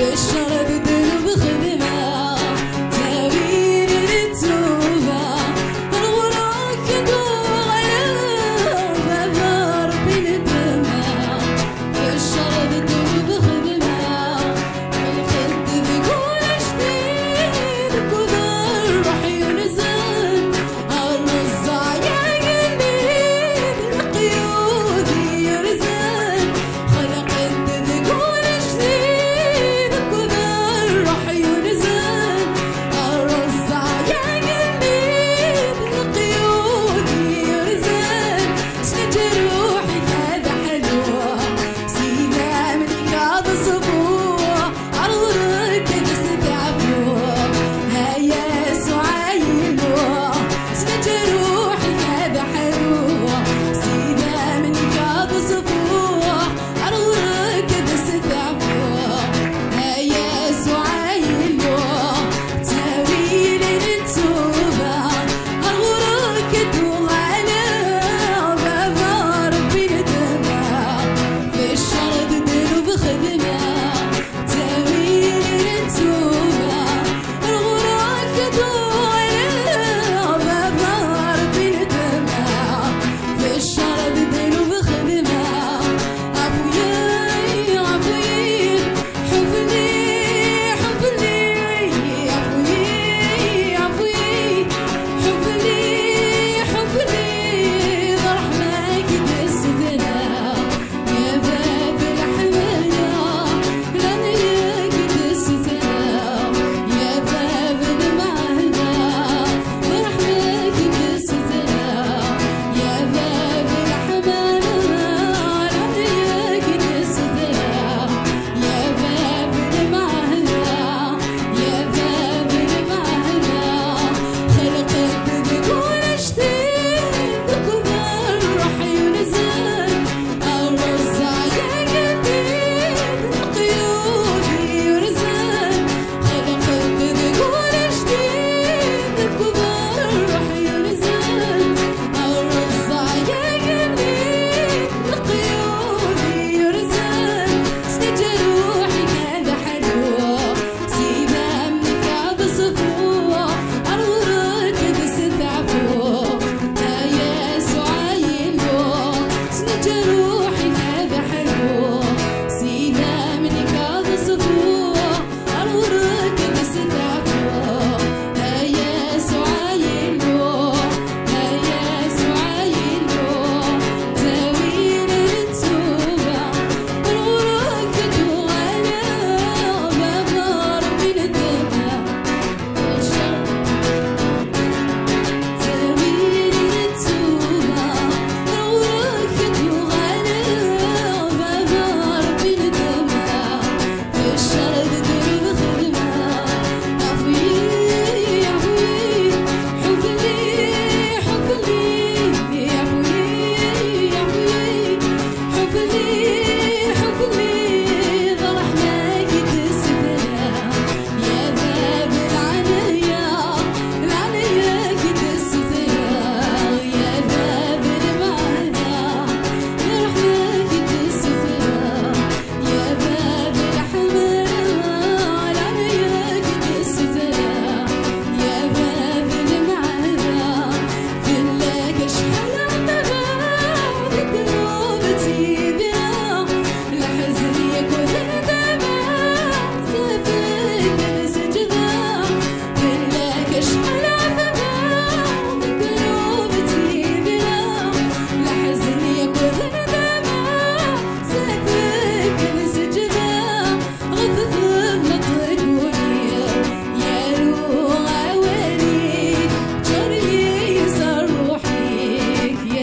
Yaşanabilir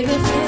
baby.